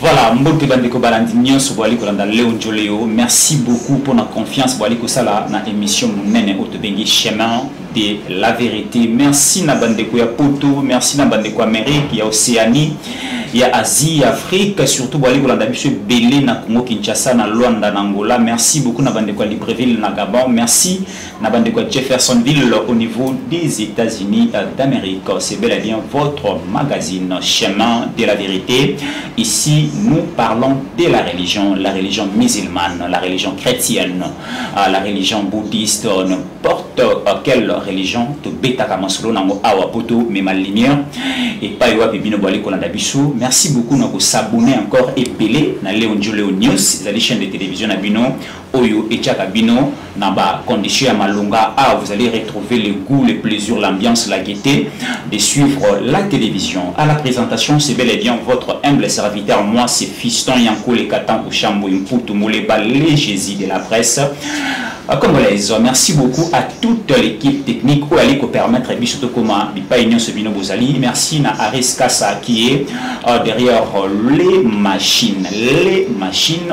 voilà mbote bandeko balandi nyonso boali kolanda leo njole yo merci beaucoup mpo na confiance boali kosala na émission monene oyo tobengi chemin de la vérité merci na bandeko ya poto merci na bandeko ya amérique ya océanie ya asie ya afrique surtout boali kolanda biso ebele na congo kinshasa na luanda na angola merci beaucoup na bandeko ya libreville na gabon merci na bandeko ya jeffersonville au niveau des états-unis d'amérique c'est bel et bien votre magazine chemin de la vérité ici nous parlons de la religion la religion musulmane la religion chrétienne euh, la religion bouddhiste n'importe euh, quelle religion tobetaka masolo nango awa mpo tomema lumière epai wapi bino boali kolanda biso merci beaucoup na kosabone encore ebele na leonjoleo news ezali chaîne de télévision na bino oyo etiaka bino na ba conditions ya malonga ah vous allez retrouver le goût le plaisir l'ambiance la gaieté de suivre la télévision à la présentation c'est bel et bien votre humble serviteur moi c'est Fiston Yankole Katango Chambo Mputu Moleba les Jésus de la presse euh, congolaise merci beaucoup à toute l'équipe technique oyo ali kopermettre biso tokoma bipai nyonso bino bozali merci na aris kasa qui est euh, derrière les machines les machines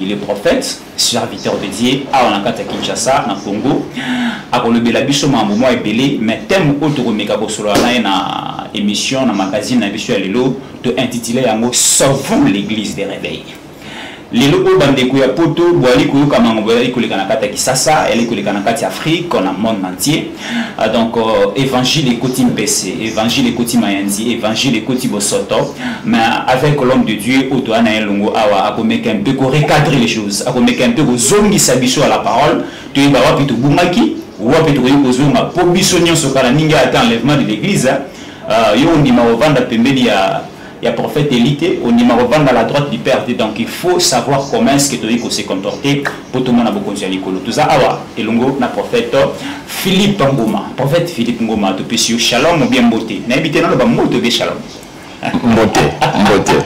Il est prophète, serviteur de Dieu, awa na kati ya Kinshasa, na Congo. Akolobela biso mambo mwa ebele, mais thème oyo tokomeka kosolola na ye na émission, na magazine na biso ya lelo, to intitulé yango Sauvons l'église de réveil. lelo oyo bandeko ya poto boyali koyoka mango boyali koleka na kati ya kisasa yali koleka na kati ya afrique na monde entier Ah, donc euh, évangile ekoti mpese évangile ekoti mayanzi évangile ekoti bosoto mais avec l'homme de dieu oyo toya na ye longo awa akomeka mpe korecadre les choses akomeka mpe kozongisa biso ya la parole toyeba wapi tobungaki wapi tokoki kozonga mpo biso nyonso kala ndenge ata enlèvement de l'église euh, yo ondima kovanda pembeni ya ya prophète Elie te ondima kovanda la droite du père te donc il faut savoir comment est-ce que toyei kose comporter mpo tomona bokonzi ya likolo toza awa elongo na prophète philippe ngoma prophète philippe ngoma topesi yo shalom obie mbote nayebi te naloba mbote obie shalom mbote mbote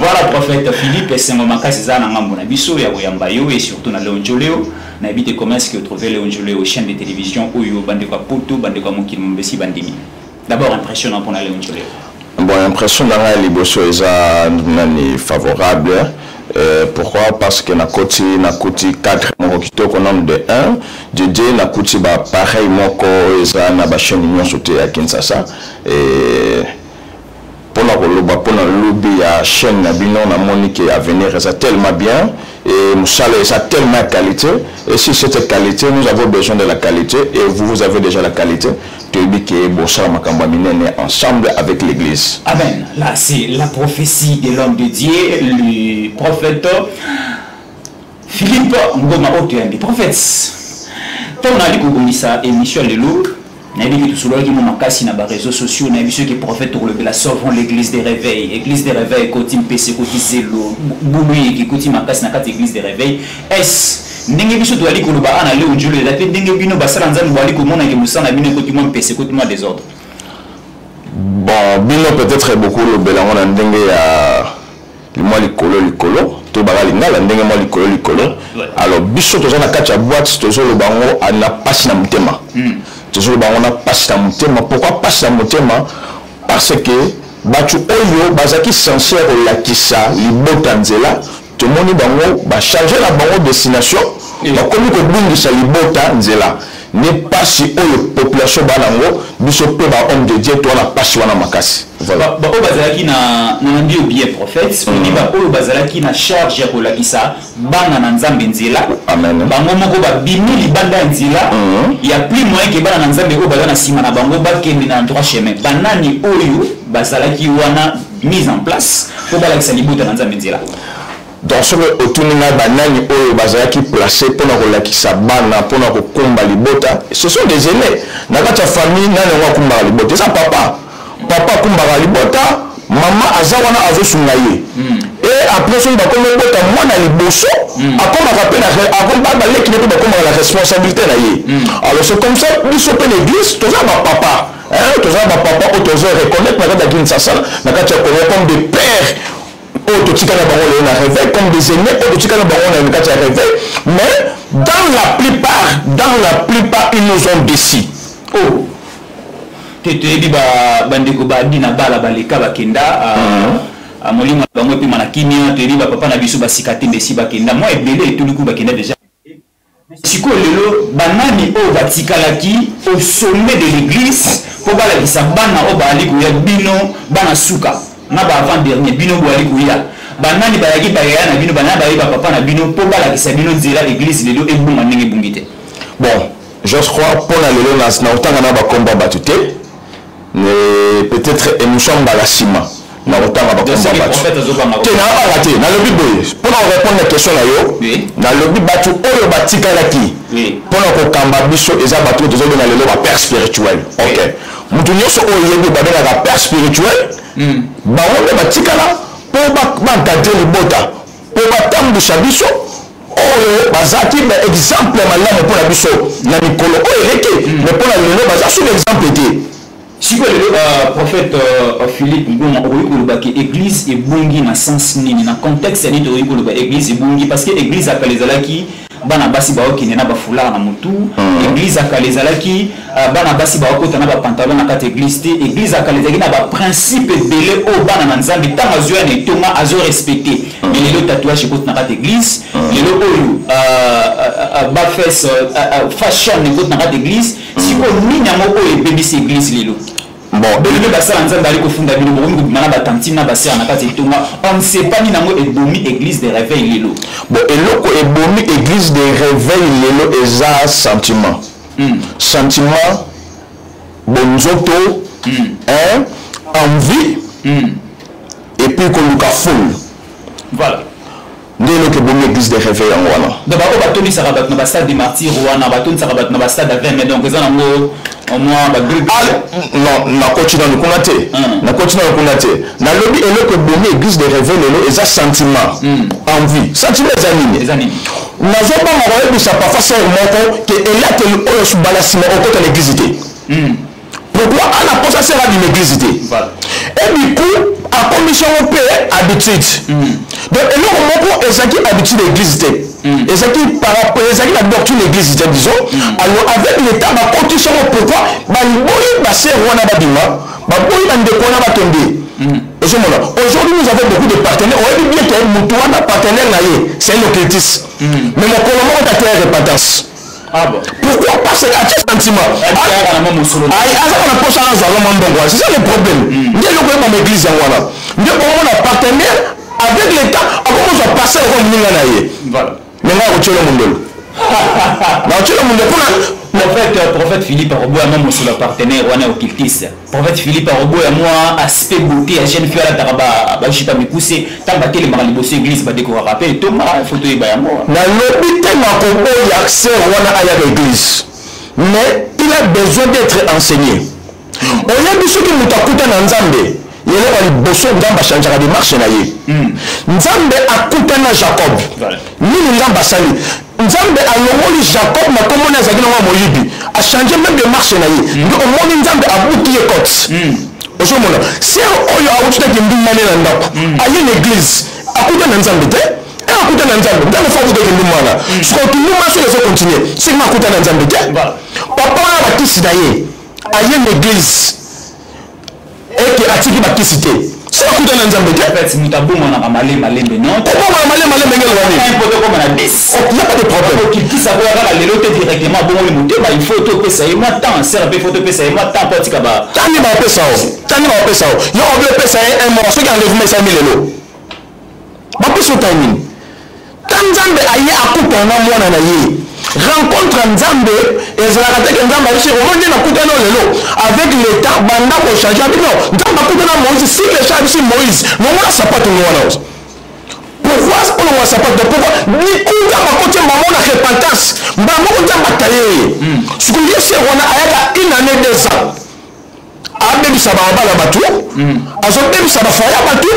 voilà prophète philippe esengo makasi eza na ngambo na biso ya koyamba yo et surtout na leon joleo nayebi te comment est-ce que otrouve leon joleo chaîne de télévision oyo bandeko ya poto bandeko ya mokili mombesi bandimi D'abord impression na pona Leon Chole. Bon impression na ngai liboso eza nani favorable. Euh, pourquoi Parce que na koti na kuti cadre moko kitoko nombre de 1 de 2 na kuti ba pareil moko eza na ba chaîne nyonso te ya Kinshasa et pona koloba pona lobi ya chaîne na bino na moni ke avenir eza tellement bien et musala eza tellement ya qualité et si cette qualité nous avons besoin de la qualité et vous vous avez déjà la qualité toyebi ke bosala makambo ya minene ensemble avec l'église amen là c'est la prophétie de l'homme de dieu le prophète Philippe Ngoma oyo toyambi prophètes ntango nayali kobongisa émission ya lelo nayebi ke tosololaki mwa makasi na bareseau sociaux nayebi biso ke prophète tokolobela sauvons l'église de réveil église de réveil ekoti mpese ekoti zelo buluyiki ekoti makasi na kati église de réveil es ndenge biso toyali koloba ana ah, leo njolo eza mpe ndenge bino basala nzambe boyali komona ke mosala na bino ekoti mwa mpese ekoti mwa desordre bon bino peut-être bokolobela yango na ndenge ya mwa likolo likolo toyebaka lingala ndenge mwa likolo likolo alors biso toza na kati ya boite tozoloba yango ah, na mpasi na motema hmm. tozoloba yango na mpasi na motema pourkui mpasi na motema parce que bato oyo bazalaki sense ya kolakisa libota nzela tomoni bango bachange na bango destination bakomi kobungisa libota nzela nde pasi oyo population ba nango biso mpe ba homme de dieu toa na pasi wana makasi voilà. baoyo bazalaki na nalandi yo bien prophète oni mm. baoyo bazalaki na charge ya kolakisa bana na nzambe nzela bango moko babimi libanda ya nzela mm. ya plus moyen ke bana na nzambe oyo baza na nsima na bango bakende na droit chemin banani oyo bazalaki wana mise en place mpo balakisa libota na nzambe nzela Donc soki otuni ngai banani oyo bazalaki place mpo na kolakisa bana mpo na kokumba libota ce sont des aînés na kati ya famille nani yango akumbaka libota eza papa papa akumbaka libota mama aza wana azosunga ye hmm. e après soki bakomi obota mwana liboso hmm. akomaka mpe baleki ne mpe bakomaka na responsabilité na ye hmm. alors c'est comme ça biso mpe na église toza bapapa toza bapapa oyo tozo reconnaître na kati ya kinsasana na kati ya congo comme des pères oyo totika na bango lelo na réveil comme des aînés oyo totika na bango na kati ya réveil mais dans la plupart dans la plupart ils nous ont décis oh te toyebi bandeko bandi na bala baleka bakenda ah, mhm. ah, molimo na bango epema na kimia toyebi bapapa na biso basika te mbesi bakenda mwa ebele etuluku bakenda deja Sikoyo lelo banani oyo batikalaki au sommet de l'église mpo balakisa bana oyo bayali koya bino bana suka na ba avant dernier bino boyali koya banani bayaki bayaya na bino banani bayaki bapapa na bino mpo balakisa bino nzela église lelo ebonga ndenge ebongi te bon je crois mpo na lelo na otanga na bakombo ya bato te peut-être émission mbala nsima nakotanga bakomba batu te nabanga te nalobi boye mpo na korepondre question na yo nalobi batu oyo batikalaki mpo na kokamba biso eza batu oyo tozobenga lelo ba père spirituel ok moto nyonso oyo yebi babengaka père spirituel hmm. bango nde batikala mpo baencadre libota mpo batambwisa biso oyo bazalaki ba exemple ya malamu mpo na biso na mikolo oyo eleki mm. mais mpo na lelo baza sur exemple te sikoyo lelo euh, prophète euh, euh, philippe ngoma okoki koloba ke église ebongi na sens nini na contexte ya nini tokoki koloba église ebongi parce que église ya kala ezalaki bana basi baokende na bafulaka na motu mm. église ya kala ezalaki Ah, bana basi bakokota na bapantalon na kati eglise te eglise ya kala ezalaki na baprincipe ebele oyo oh, bana na nzambe ntango azwi ya na etonga azo respecte ah. me lelo tatouage ekoti na kati eglise ah. lelo oyo bafes fashion ekoti na kati eglise sikoyo nini yango oyo ebebisi eglise lelo bino basala nzambe ali kofunda bino bokomi kobima na batantine na basera na kati etonga on ne sait pas nini yango ebomi église de réveil lelo bon eloko ebomi église de réveil lelo eza sentiment mm. sentiment bonzoto mm. hein, envie mm. et puis koluka foule voilà nde eloko ebomi église de réveil yango wana donc baoyo batondisaka bato na bastade de martyr wana batondisaka bato na bastade ya 20 mai donc eza nango mwa bagripe non nakoti nanu kuna te hmm. nakoti nanu kuna te nalobi eloko ebomi église de réveil lelo eza sentiment hmm. envie sentiment eza nini Nazo banga ko yebisa papa sœur moko que elateli oyo subala sima okota l'église te. Hmm. Pourquoi ana posa sera d'une église te. Et du coup akomi songo pe habitude. Hmm. Donc eloko moko ezaki habitude église te. Hmm. Ezaki par rapport ezaki na doctrine église te disons. Alors avec l'état bakoti songo pourquoi baliboyi ba sœur wana babima baboyi bandeko wana bakende hmm. ozomona aujourd'hui nous avons beaucoup de partenaires oyebi bien ke motu wana partenaire na ye c'est un occultiste hmm. mais mokolo moko tata ya repentance Ah bon. Pourquoi pas c'est à quel sentiment ah, Aza na posa na zala mwa mbongo c'est ça le problème hmm. nde eloko yeba na église yango wana nde omona partenaire avec l'état akokozwa parcelle okomoninga na ye mais nga kotyelo mondolo nakotyelo mondolo mpona prophète euh, prophète philippe akoboya mwa mosolo ya partenaire wana ya occultiste prophète philippe akoboya mwa aspect beauté ya jeune fille alataka bajupa mikuse ntango batelemaka liboso église badekoraka mpe etonga fo toyeba yango nalobi te nakoboya ser wana ayaka église mais il a besoin d'être enseigné oyebi soki moto akuta na nzambe eloko ya liboso nzambe achangeaka demarche na ye hmm. nzambe akuta na jacob nini nzambe asali nzambe alongoli jacob na nkombo na azalaki nango ya moyibi achange meme demarche na ye hmm. nde omoni nzambe abuki ye cote hmm. ozomona ser oyo awututaki ndimane na ndako aye na eglise akuta na nzambe te eh, akuta na nzambe ntango fo akutaki ndimana sikoyo kinduma soki ezokontinue sima akuta na nzambe te papa wana bakisi na ye aye na eglise eke atiki bakisi te so akuta na nzambe te moto abomanaka malemalembe obomana malemalembe ngelo waniyaba de problèmeokitisa koya kaka lelo te directement abongoli motema il faut topesa ye mwa temps sere mpe faut topesa ye mwa temps mpo atika ba tani bapesa o tani bapesa o yo obi opesa ye un mois soki enlèvement esami lelo bapesa yo timing Ka nzambe aye akutana na mwana na ye rencontre ya nzambe ezalaka te ke nzambe ayebisi omoni nde nakutani o lelo avec l'état banda kochange abi non nzambe akutana na moïse si le chat abisi moïse longola sapato ngo wana oza pourquoi olongola sapato donc pourquoi liku nzambe akoti mbango na repentance mbala moko nzambe ataye ye sikoyo ye ser wana ayaka une année deux ans abebisa balabala ya bato hmm. azobebisa bafoye ya bato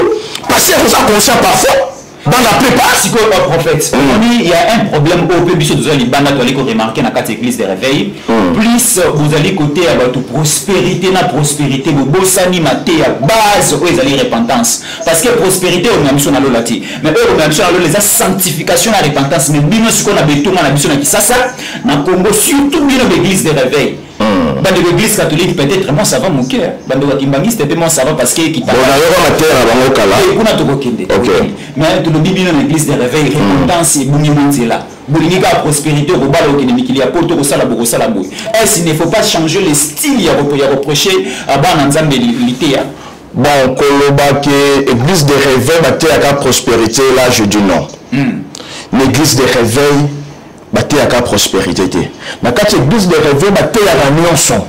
pasi akoza conscient parfois dans la plupart sikoyo ba prophète omoni hmm. ya un problème oyo mpe biso tozwa libanda toali koremarke na kati ya église de réveil hmm. plus bozali koteya bato prospérité na prospérité bobosani mateya base oyo ezali repentance parce que prospérité oyo na biso na lola te mais oyo na biso na lola eza sanctification na repentance mais bino sikoyo na betoma na biso na kisasa na congo surtout bino baeglise de réveil Hmm. bandeko église catholique peut-être moi ça va moke bandeko ya kimbanguiste mpe moi ça va parce que kitaayoka mateya na bango kala eh, kuna tokokende mais tolobi bino na église de réveil repentance hmm. ebongi mo nzela bolingi kaka prospérité okobala okende mikili ya poto okosala bokosala boye est il ne faut pas changer le style ya koproche euh, bana nzambe liteya bon koloba ke église de réveil bateyaka prospérité là je dis non hmm. l'église de réveil bateyaka prosperité te na kati église de reve bateyaka nyonso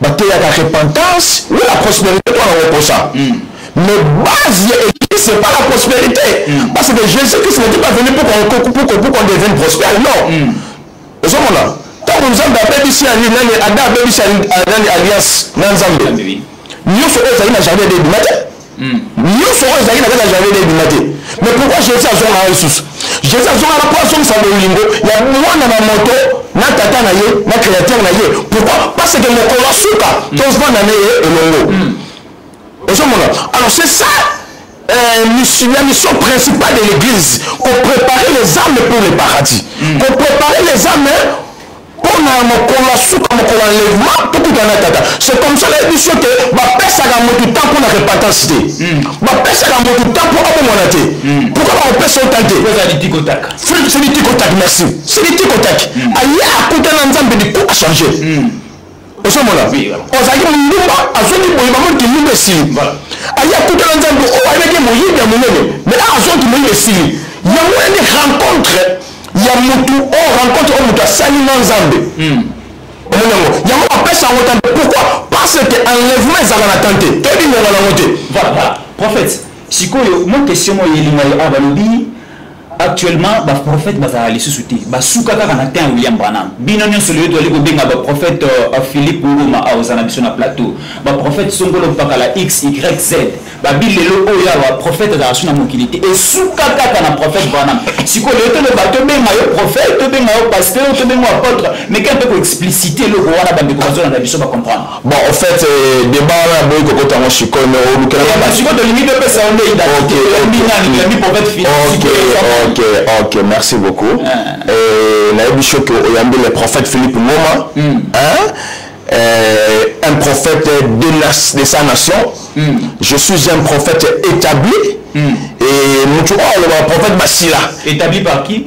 bateyaka repentance ou la prospérité mpo na kokosa hmm. mais base ya église c'est pas la prospérité hmm. parce que jésus christ n'était pas venu pour qu'on devienne prospère non hmm. ozomona ntango nzambe abebisi nani ada abebisi nani alliance na nzambe nyonso oyo ezali na jardin edebima te nyonso oyo ezalaki na kati ya jardin ebima te mais pourquoi jésus azonga ya lisusu jésus azongaka mpo azongisa bolingo ya mwana na moto na tata na ye na créateur na ye pourquoi parce que mokolo asuka tozvanda na ye elongo ozomona alors c'est ça euh, mission, la mission principale de l'église, qu'on préparer les âmes pour le paradis, mm. qu'on préparer les âmes mpona ya mokolo ya suka mokolo ya enlèvement tokutana na tata c'est comme ça nayebi so te bapesaka motu temps mpo na repentance te hmm. bapesaka motu temps mpo abongwana te hmm. pourkoi bakopesa otan te c'est litikotaki merci c'est litikotaki hmm. aye akutana nzambe liku achange ozomona ozalaki mondumba azongi boye bango kindumba esili aye akutana nzambe oyo oh, ayebaki moyibi ya monene me a azongi moyibi esili yango wana nde rencontre ya motu oyo oh, rencontre oyo oh, motu asali na nzambe hmm. omoni yango yango bapesa yango tan te pourquoi parce que enlèvement ezalaka na tan te toyebi ngonga na yango te prophète sikoyo mwa question oyo elinga ye awa balobi actuellement ba prophète bazala lisusu te basuka kaka na temps ya william branham bino nyonso lelo tozali kobenga ba prophète uh, euh, philippe ngoma aoza na biso na plateau ba prophète songolo mpakala x y z babi lelo oyo awa prophète azala su na mokili te esuka kaka na prophète branham sikoyo lelo toloba tobenga yo prophète tobenga yo pasteur tobenga yo apôtre meka mpe koexplicite eloko wana bandeko bazolanda biso bacomprendre Bon, au fait, euh, débat wana boyi kokota yango sikoyo mais olukela nga ba sikoyo tolingi topesa yo nde identité toyebi nani toyebi prophète fils ok ok ok merci beaucoup ah. euh, nayebi so ke oyambi le prophète philippe ngoma hmm. hein euh, un prophète de, la, de sa nation mm. je suis un prophète établi mm. et mutu oyo alobaka prophète basila établi par qui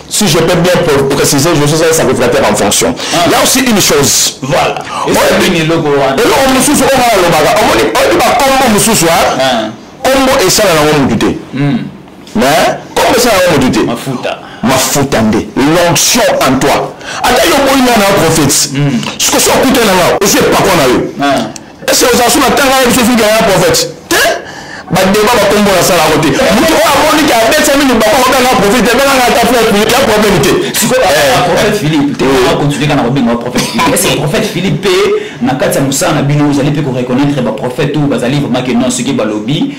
si je peux bien préciser, je suis un sacrificateur en fonction. Ah. Il y a aussi une chose. Voilà. Et eloko mosusu oyo ngai alobaka omoni oyebi bakombo mosusu kombo esala nango motu te mais kombo esala nango motu te mafuta nde l'onction en toi ata yo oboyi ngai na prophète sikosi okutana ngai esi epakwa na yo est ce que ozala so na tanga ya biso fika ya prophète te badeba bakombo nasalako te moto oyo amoni ke abetsami libaku akobanga prophète te benganga ata frère philippe ya problème te sikoyo prophète philippe te akontinue kaka na kobenga prophète philippe est ce que prophète philippe mpe na kati ya mosala na bino ozali mpe koreconnaitre baprophète oyo bazali vraiment ke non soki balobi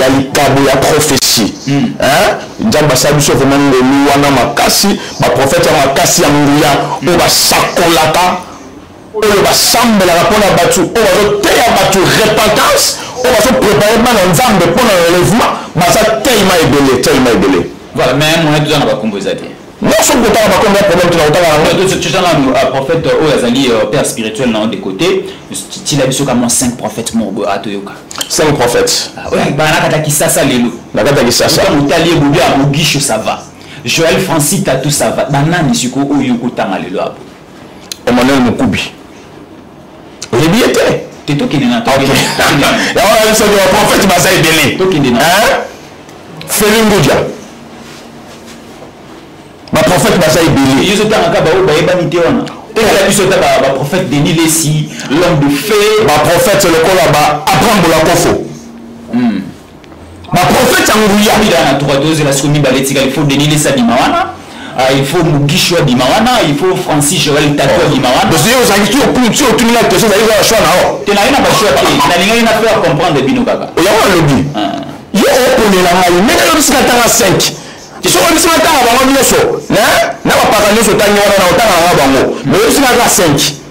ya likabo ya prophetie mm. eh? nzambe asala biso vraimen ngolu wana makasi baprofete ya makasi ya nguya mm. oyo basakolaka oyo basambelaka mpo na bato oyo bazoteya bato repentance oyo bazoprepare bana nzambe mpo na relèvement baza telema ebele telema ebele voilà mais moyen toza na bakombo eza te Non, soki kotanga makombo ya problème tuna kotanga yango tozanga euh, prophète euh, oyo azali euh, père spirituel na de côté tila biso kamwa cinq prophète moko boye atoyoka cinq prophète ah, oyo bana nakata kisasa lelo nakata kisasa motali ye bobi ya mogisho ça va joël francis tatu ça va banani sikoyo oyo okotanga lelo apo emmanuel mokubi oyebi ye te te tokende na yango biso te baprofete baza ebele felingudia baprofete baza ebele yo zotangaka baoyo bayebani te wana tala biso ta baprofete denis lesi l'homme de fe baprofete lokola ba abraham bolakofo hmm. baprofete ya nguya ila na droit tozela siko mibale etikali fo denis lesadima wana Ah, il faut mugisho abima wana il faut francis joel tatu abima wana ozalaki ti otuni na question ozalaki kaka shwa na yo te naye na bashwa te nalingaki na faire comprendre bino kaka yango alobi ah. yo oponela ngai ndenge yobisika ntanga 5 soki obisika ntanga bango nyonso na bapaka nyonso otangi wana na otangaka bango mais obisika kaka 5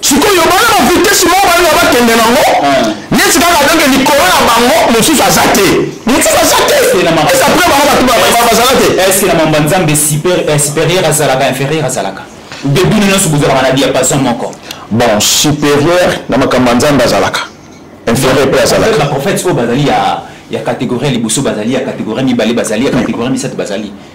sikoyo bana ba vitesse moko balinga bakende nango neti kaka donke likolo na bango mosusu aza te mosusu aza te esa pre bango bato bazala te eske na mambo ya nzambe supérieur azalaka inférieur azalaka mpe bino nyonso bozalaka na diapason moko bon supérieur na makambo ya nzambe azalaka inférieur mpe azalaka baprophète oyo bazali ya ya catégorie ya liboso bazali ya catégorie mibale bazali ya catégorie misato bazali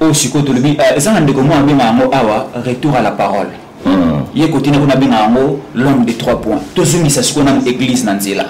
oyo sikoyo tolobi euh, eza na ndeko moko abenga yango awa retour à la parole hmm. ye kotina kuna abenga yango l'homme de trois points tozongisa sikoyo nanu église na nzela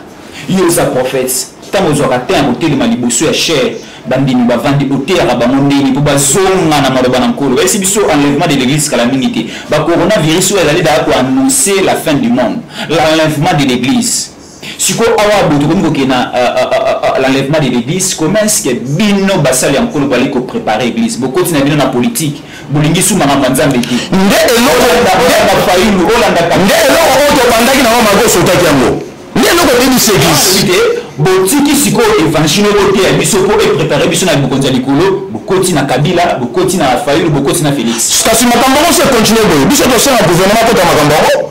yo oza prophète ntango ozwaka te ya kotelema liboso ya chere bandimi bavandi oteyaka bango ndenge mpo bazonga na maloba na nkolo bayesi biso enlèvement de l'église kala mingi te bacoronavirus oyo ezali daya koannonce la fin du monde l'enlèvement de l'église sikoyo awa boye tokomi kokende na euh, euh, euh, l'enlèvement de l'église comment est ce que bino basali ya nkolo bali koprépare église bokoti na bino na politique bolingi su makambo ya nzambe te nde elokofayulu olandaka nde eloko oyo tobandaki nango mako osotaki yango nde eloko ebebisi église te botiki sikoyo évangile okoteya biso mpo eprépare biso na bokonzi ya likolo bokoti na kabila bokoti na fayulu bokoti na félix kasi makambo yango se continue boye biso tosenga gouvernement akota makambo yango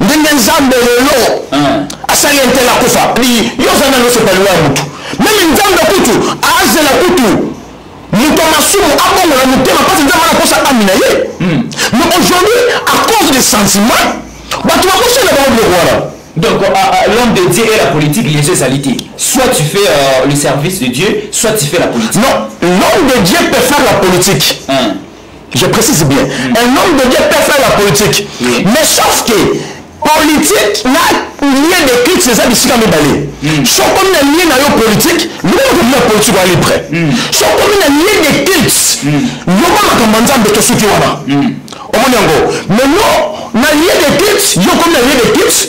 ndenge nzambe lelo ah. asali entele akufa yo oza nano sepaliwa ya motu meme nzambe kutu azela kutu moto masumu abongola motema mpasi nzambe ana kosa ami na ye hmm. mais aujourd'hui à cause des sentiments bato bakosala bango biloko wana Donc, euh, euh, l'homme de Dieu et la politique, les yeux salités. Soit tu fais euh, le service de Dieu, soit tu fais la politique. Non, l'homme de Dieu peut faire la politique. Hein. je précise bien mm. un homme de dieu peut faire la politique mm. mais sauf que politique na lien de clics eza bisika mibale mm. sokomi na lien na yo politique lokomakomi na politique oya libre mm. sokomi na lien de clics mm. yoko makambo ya nzambe tosuki wana mm. omoni yango mais no na lien de clics yokomi na lien de clics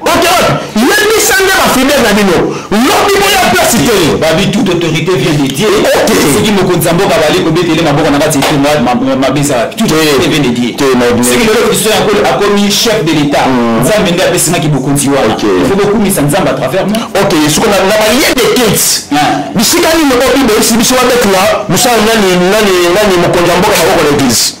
oke yebisa nde bafidele na bino lobi boya plasi te babi toute autorité vient de dieu soki mokonzi ya mboka bali kobetele maboko na kati etonga mabe ezalaki toute autorité vient de dieu soki lelo kristo yakolo akomi chef de l'état mm. nzambe nde apesinaki bokonzi wana ifo bokumisa nzambe à travers moi ok soko na bayede kate ah. bisika nini obi boyebisi biso babetela mosala nani nani nani mokonzi ya mboka maboko na eglise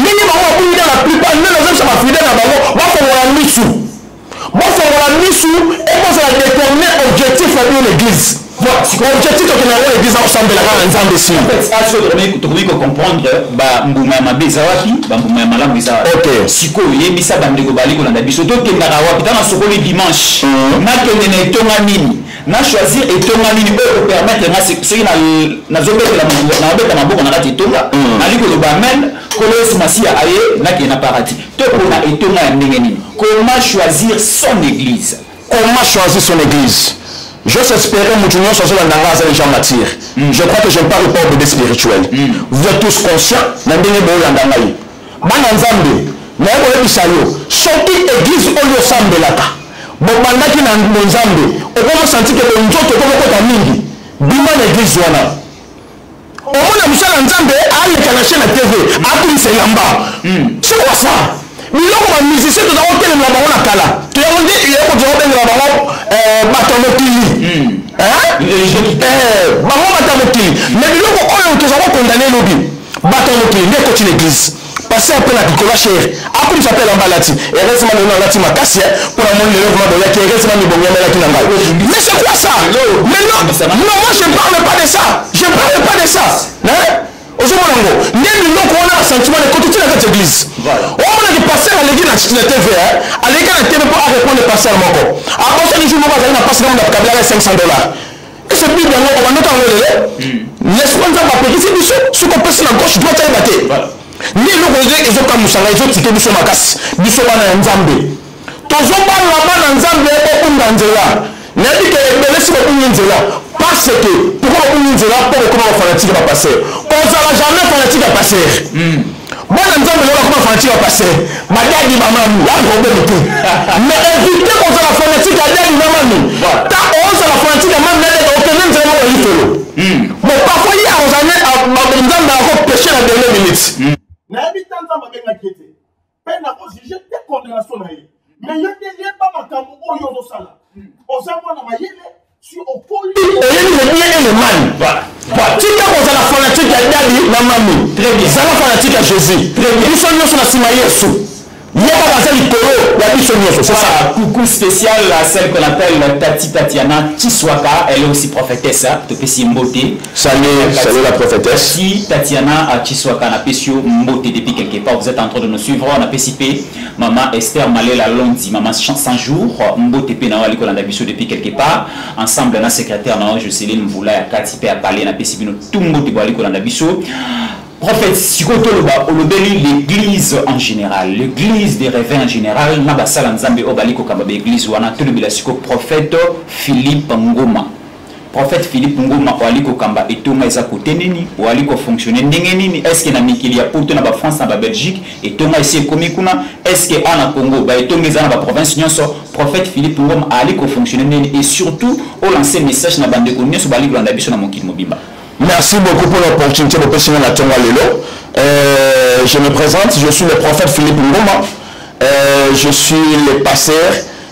ndenge bango babungi na la plupart nde nazongisa bafide na bango bafongola misu bafongola misu ekozala détermine objectif na bino na église objectif tokende yango na église akosambela kaka na nzambe sitokoki kocomprendre bambuma ya mabe eza wapi bambuma ya malamu eza wapi sikoyo yebisa bandeko bali kolanda biso tokendaka wapi ntango nasokoli dimanche nakende na etonga nini Na choisir etonga nini oyo ko permettre nga soki na nazo betela maboko na beta maboko na kati etonga mm. na liko loba amen kolo Yesu Masiya aye na ke na paradis to pona etonga ya ndenge nini comment choisir son église comment choisir son église J'ose espérer mutu nyonso azolanda nga aza déjà matière mm. je crois que je ne parle pas au bébé spirituel mm. vous êtes tous conscients na ndenge boolanda ngai bana nzambe naye koyebisa yo soki eglize oyo osambelaka bobandaki na nzambe okomosanti ke bonzoto okomokota mingi bima na eglize wana omona mosala nzambe aleka na chaine ya tv akumisa elamba hmm. sokosa biloko bamusicien toza kotelemela bango na kala toyango nde eyoko toza kobengela bango eh, bato ya mokili hmm. eh? Eh, bango bato ya mokili me biloko oyo toza kokondane elobi bato ya mokili nde ekoti na eglize pase apela pikola shere akumisa mpe elamba alati heureusement lelo nalati makasi eh, mpo na moni lelo vraimen boyaki heureusement mibongo yamelaki na ngai mais c'est quoi ça mais non, non moi je parle pas de ça je parle pas de ça hein? ozomona yango nde biloko wana ya sentiment ekoti ti na kati eglise omonaki paster aleki na tv eh? aleki na tv mpo arepondre paster moko abosani jour moko azali na pasi na mona kabelaka 500 dollars ese bible yango obandaka yango lelo n'est-ce pas nzambe apekisi biso soki opesi na gauche droite ayeba te nde eloko ezokamusanga ezotike biso makasi biso bana ya nzambe tozobanga bana nzambe bobunga nzela nayebi ke ebele si bobungi nzela parce que pourquoi bobungi nzela mpo kokoma bafanatike bapaster kozala jamais fanatike ya paster bana nzambe lokola kuma fanati ya pasteur badadi bamami ya problème te mais éviter kozala fanatique ya dadi na mami ta ozala fanatique ya mami na dadi okende nzela moko ya lifelo hmm. bon parfois ye akozala nzambe akopeshe na dernier minute hmm. nayebi ta nzambe abengaki ye te mpe nakojuge te condamnation na ye mais yo nde yeba makambo oyo ozosala hmm. oza mwana mayele oyebi mobile et le mal tika kozala fanatique ya dadi na mami zala fanatique ya jésus biso nyonso na nsima yesu ye kaka aza likolo ya biso nyonso sasa coucou spécial la celle qu'on appelle tati tatiana chiswaka elle est aussi prophétesse topesi ye mbote salut salut la prophétesse tati tatiana chiswaka napesi yo mbote depuis quelque part vous êtes en train de nous suivre napesi mpe Maman Esther Malela Londi, Maman 100 jours, Mbote pe na wali kolanda biso depuis quelque part, ensemble na secrétaire na Jocelyn Mvula ya kati pe apale na pesi bino tout mbote bwali kolanda biso. Prophète siko toloba olobeli l'église en général, l'église des rêves en général, na basala Nzambe obali kokamba ba église wana tolobela siko prophète Philippe Ngoma. Prophète Philippe Ngoma oali kokamba etonga eza kote nini oali kofonctionne ndenge nini eske na mikili ya poto na bafrance na babelgique etonga esi ekomi kuna eske awa na congo baetonga eza na baprovince nyonso prophète Philippe Ngoma aali kofonctionne ndenge nini et surtout olance message na bandeko nyonso baali kolanda biso na mokili mobimba merci beaucoup mpo na opportunité bopesi ngai na ntongo ya lelo euh, je me présente je suis le prophète Philippe Ngoma euh, je suis le pasteur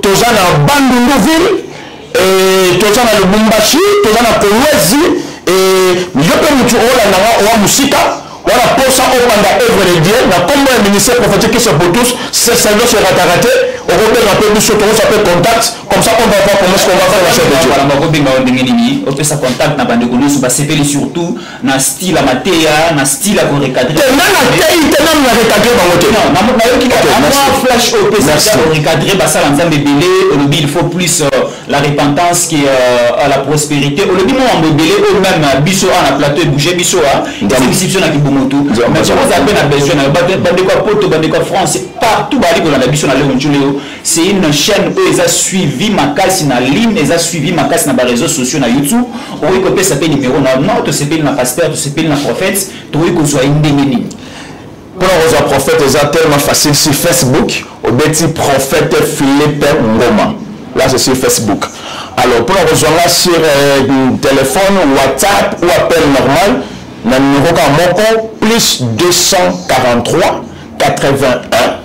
toza na bandundu ville eh, toza na lubumbashi toza na kolwezi eh, yo mpe motu olanda nga owa mosika wana mposa obanda œuvre de dieu na nkombo ya ministère prophétique kisa pour tous sesandos okataka te okobenga mpe biso tokosa mpe contact comme ça on va voir comment ce qu'on va faire la chose de dieu na style ya mateya na style ya korecadre te nga nateyi te nanu na recadre bango te nayoki kamwa flash oyo pesaka korecadre basala nzambe ebele olobi il faut plus euh, la repentance que euh, la prospérité olobi mwango ebele oyo meme euh, biso awa na plateau ebouge biso a ezebisi biso na kibomotu mais oza mpe na besoin na yo bandeko ya poto bandeko ya france partout baali kolanda biso na leo nculu C'est une chaîne oyo eza suivi makasi na line eza suivi makasi na ba réseaux sociaux na YouTube okoki kopesa pe numéro na non tosepeli na pasteur tosepeli na prophète tokoki kozwa ye ndenge nini mpona kozwa prophète eza tellement facile sur Facebook obeti prophète Philippe Ngoma là c'est sur Facebook alors mpona kozwa nga sur euh, téléphone WhatsApp ou appel normal na numéro kaka moko plus 243 81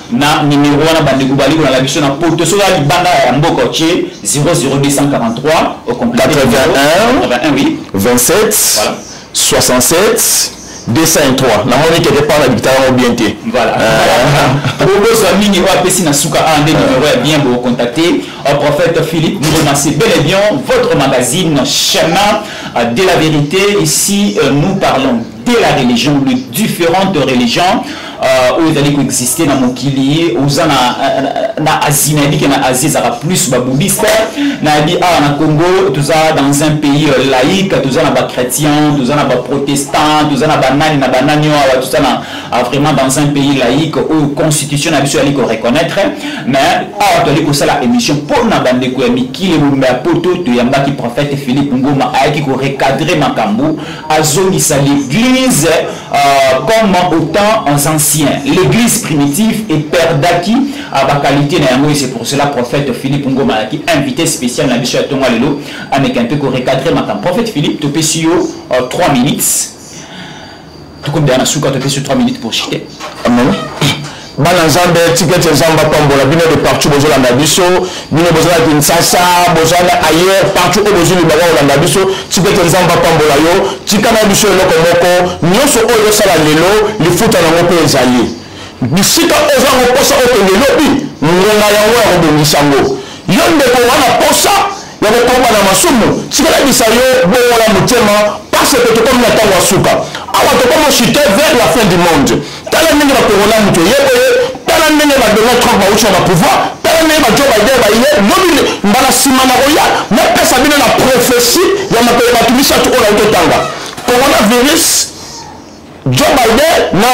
na numero wana bandeko baliko na biso na poto soki ya libanda ya mboka otie 00243 81 27 67 203 namoni keke mpana bitala yango bien te bobozwa euh. mingi oyo apesi na suka a nde numero ya bien bocontacte euh, prophète philippe nous remercie bel et bien votre magazine chemin euh, de la vérité ici nous parlons te la religion le différentes religions euh, oyo ezali koexiste na mokili oza na, euh, na asie nayebi ke na asie ezalaka plus babudiste nayebi awa ah, na congo toza dans un pays euh, laïque toza na bachrétien toza na baprotestant toza na banani na banani awa ah, toza na ah, vraiment dans un pays laïque oyo constitution na biso ezali koreconnaitre mais awa toyali kosala émission mpo na bandeko ya mikili mobimba ya poto toyambaki prophète philippe ngoma ayaki korecadre makambo azongisa l'église euh, comme au temps aux anciens l'église primitive et perdaki à ba qualité na yango c'est pour cela prophète Philippe Ngoma ayaki invité spécial na biso ya tonga lelo ameki un peu ko recadrer makambo prophète Philippe topesi yo 3 euh, minutes tokomi na suka topesi 3 minutes pour chiter amen bana nzambe tika ete nzambe apambola bino de partout bozolanda biso bino boza na kinsasa boza na ailleurs partout oyo bozwi libaka kolanda biso tika ete nzambe apambola yo tika na biso eloko moko nyonso oyo ozosala lelo lifuta nango mpe ezali bisika oza yango mposa okende lobi ngonga yango ya kobongisa yango Yo ndeko oza na posa ya kokoba na masumu tika nayebisa yo bongola motema parce que tokomi na ntango ya suka awa tokomi ochute vers la fin du monde tala ndenge bakongola moto eye boye tala ndenge ba donald trump bauti na bapouvoir tala ndenge ba joe biden baye lobi mbala nsima na koya napesa bino na prophesie ya makolo bato misato oyo nauti otanga coronavirus joe biden na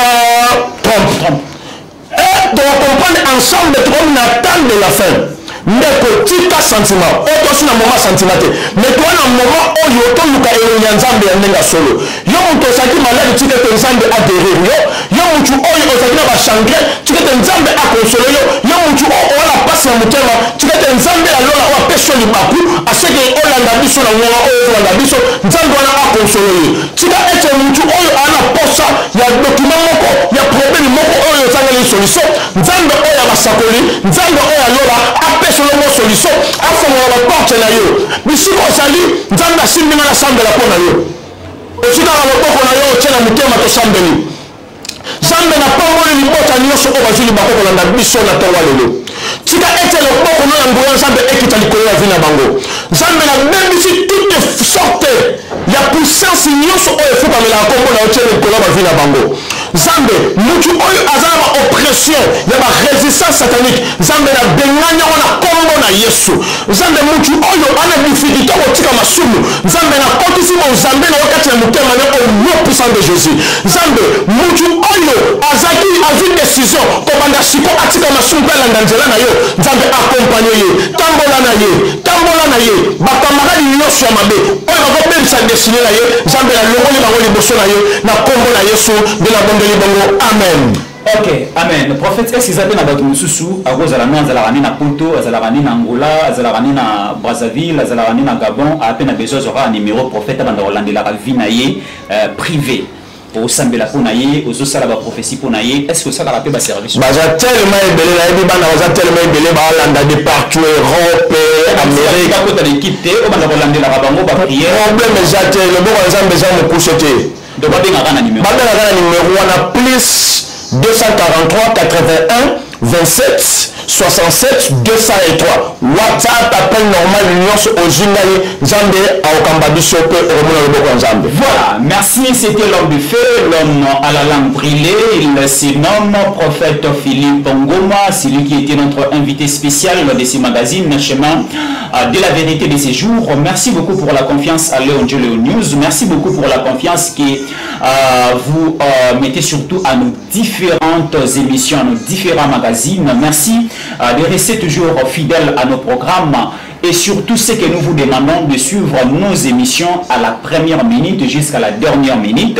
trump et to comprendre ensemble tokomi na temps de la fin ndeko tika sentiment oyo tosi na moma sentiment te mais toa na moma oyo toluka elongi ya nzambe ya ndenge ya solo yo moto ozalaki malade tika ete nzambe aderir yo yo motu oyo ozalaki na bachangre tika ete nzambe akonsole yo yo motu oyo oa na mpasi ya motema tika ete nzambe ya lola oyo apesi yo libaku aseke olanda biso na ngonga oyo ozolanda biso nzambe wana akonsole yo Tika ete mutu oyo ana posa ya document moko ya probleme moko oyo ezangeli solution, Nzambe oyo ya basakoli, Nzambe oyo ya lola apesa yo ngo solution, afongola ba porte na yo. Bisika ozali, Nzambe asimbi nga nasambela mpo na yo. Ozwi kaka loboko na yo otie na motema tosambeli. Nzambe na pamboli libota nyonso oyo bazwi libaku kolanda biso na ntongo ya lelo. Tika ete loboko no ya nguya Nzambe ekita likolo ya vi na bango. Nzambe na bebisi toute sorte ya puissance nyonso oyo efukamelaka nkombo na yo tie likolo ya bavi na bango. Nzambe, motu oyo aza na baoppression ya barésistance satanique, Nzambe na bengani yango na nkombo na Yesu. Nzambe mutu oyo ana difficulté kotika masumu Nzambe na kotisi bo Nzambe na yo kati na motema na au nom puissant de Jésus Nzambe mutu oyo azaki azui décision kobanda siko atika masumu pe alanda nzela na yo Nzambe accompagne ye tambola na ye tambola na ye ba camarade nyonso ya mabe oyo bakobebisa destiné na ye Nzambe na longoli bango liboso na ye na kombo na Yesu nde na bondeli bango amen ok amen prophète esi eza mpe na bato mosusu akozala no azalaka nde na poto azalaka nde na angola azalaka nde na brazzaville azalaka nde na gabon aa mpe na besoin azwa kaka numero prophète abanda kolandelaka vie na ye euh, privé osambela mpo na ye ozosala baprophétie mpo na ye est ce que osalaka mpe baservice baza tellement ebele nayebi bana baza tellement ebele balanda de partout europe amérique akota na équipe te obanda kolandelaka bango baprière problème eza te loboko ya nzambe eza mokuse te donc babengaka na numero babengaka na numero wana plus 243 81 27 67 203 whatsapp appel normal nyonso ozwi ngai nzambe aokamba biso mpe okomona loboko ya nzambe voilà merci c'était l'homme de feu l'homme à la langue brûlée il se nomme prophète philippe ngoma celui qui était notre invité spécial de ce magazine chemin ah, de la vérité de ces jours merci beaucoup pour la confiance à Léon News merci beaucoup pour la confiance que ah, vous euh, mettez surtout à nos différentes émissions à nos différents magazines merci euh, de rester toujours fidèle à nos programmes et surtout ce que nous vous demandons de suivre nos émissions à la première minute jusqu'à la dernière minute